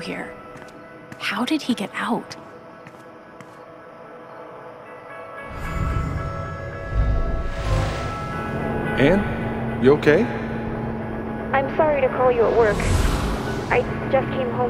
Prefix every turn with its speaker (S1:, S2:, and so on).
S1: here? How did he get out?
S2: Anne, you okay?
S3: I'm sorry to call you at work. I just came home